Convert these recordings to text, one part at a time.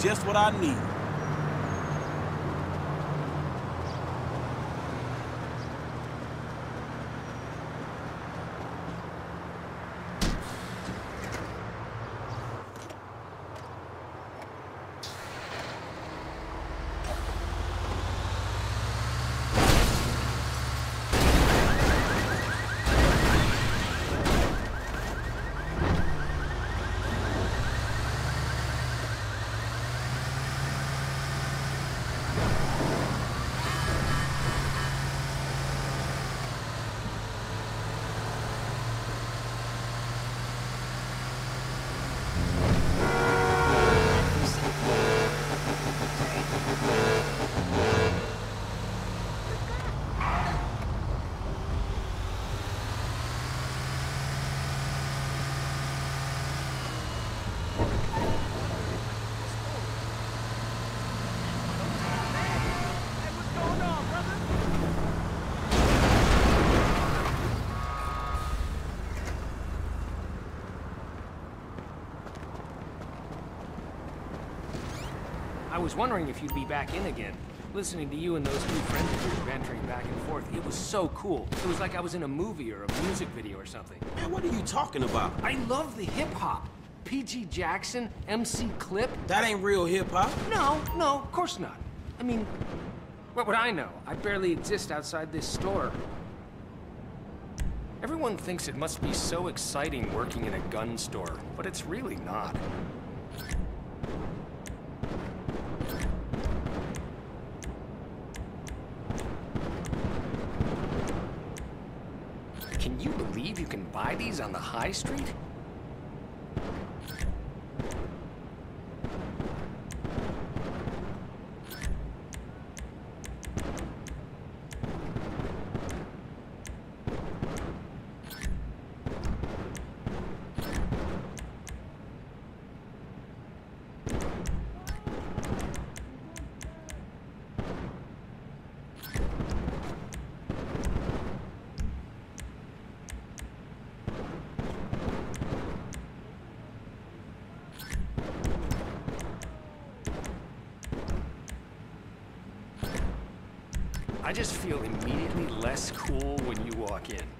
just what I need. Was wondering if you'd be back in again. Listening to you and those two friends of yours bantering back and forth, it was so cool. It was like I was in a movie or a music video or something. Man, what are you talking about? I love the hip hop. P.G. Jackson, MC Clip. That ain't real hip-hop. No, no, of course not. I mean, what would I know? I barely exist outside this store. Everyone thinks it must be so exciting working in a gun store, but it's really not. Can you believe you can buy these on the high street? I just feel immediately less cool when you walk in.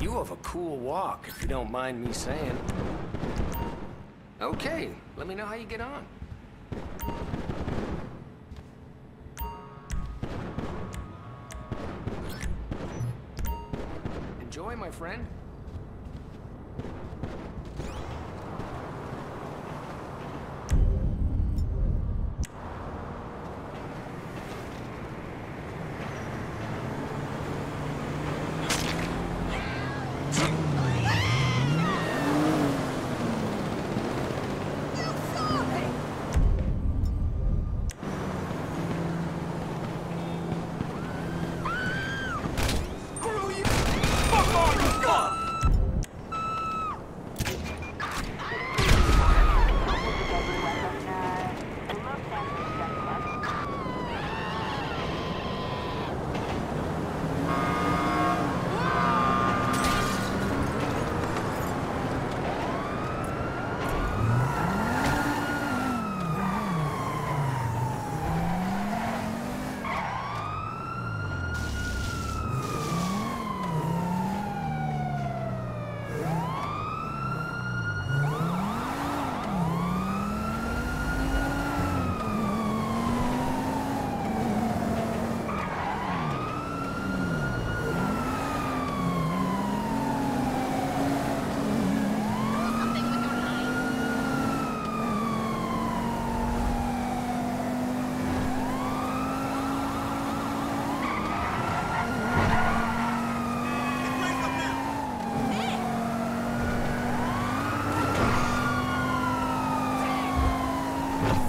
You have a cool walk, if you don't mind me saying. Okay, let me know how you get on.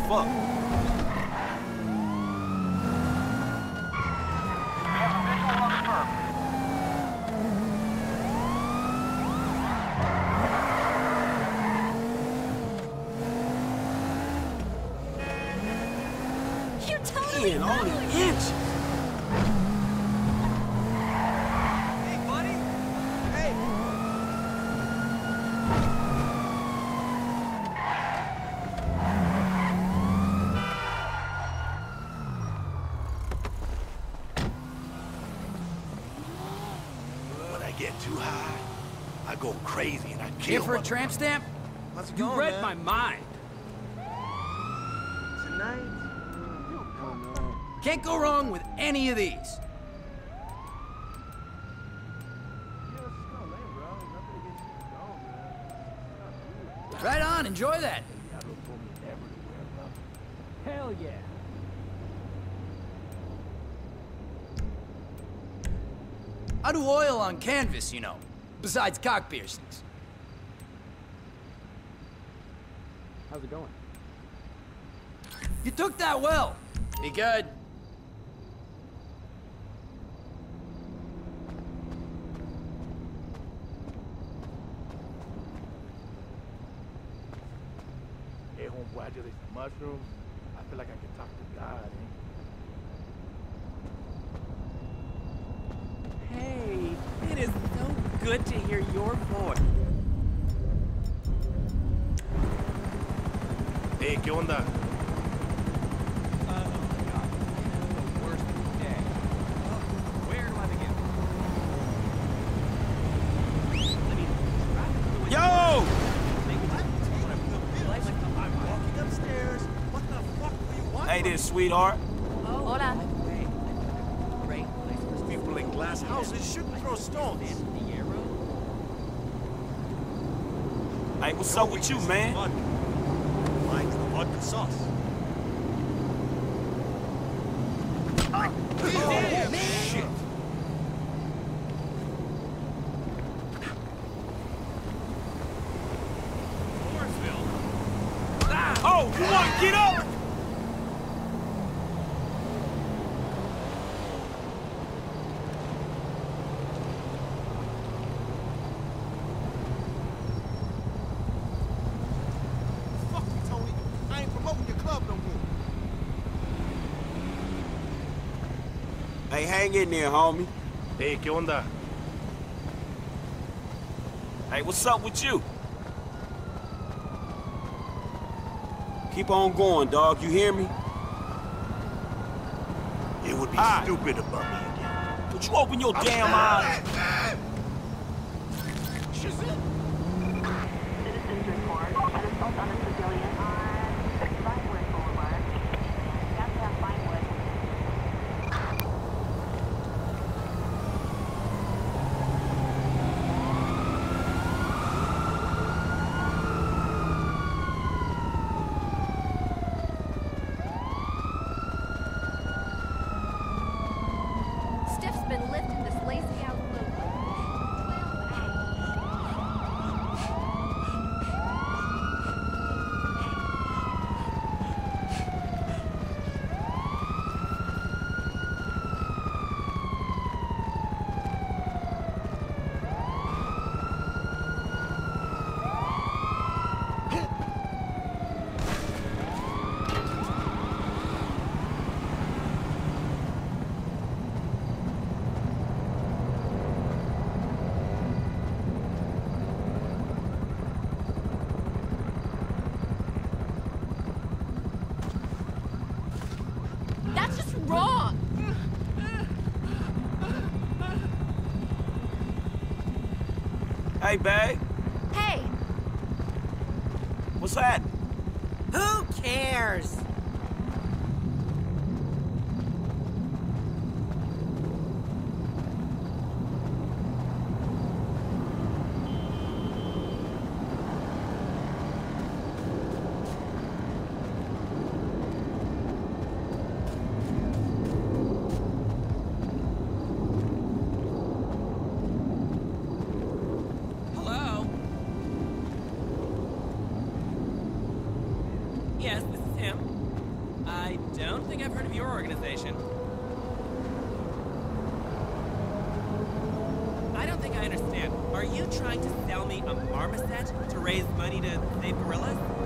Fuck. We have a visual on the perp. You're totally Man, only inch. Hey, buddy! Hey! When I get too high, I go crazy and I kill. Here for a motherfuckers. tramp stamp? How's it You going, read man? my mind. Tonight? Can't go wrong with any of these. Right on, enjoy that. Hell yeah. I do oil on canvas, you know, besides cock piercings. How's it going? You took that well. Be good. Hey, homeboy, I just ate some mushrooms. I feel like I can talk to God. Eh? Hey, it is so good to hear your voice. Hey, ¿qué onda? Yo! Hey there, sweetheart. Hola. People in glass houses shouldn't throw stones. Hey, what's up with you, man? Mine's the vodka sauce. Shit. Oh, you want to get up? Fuck you, Tony. I ain't promoting your club no more. Hey, hang in there, homie. Hey, ¿qué onda? Hey, what's up with you? Keep on going, dog. You hear me? It would be Ah. stupid to bump me again. Would you open your damn eyes? Wrong. Hey, babe. Hey, What's that? Who cares? Yes, this is him. I don't think I've heard of your organization. I don't think I understand. Are you trying to sell me a marmoset to raise money to save gorillas?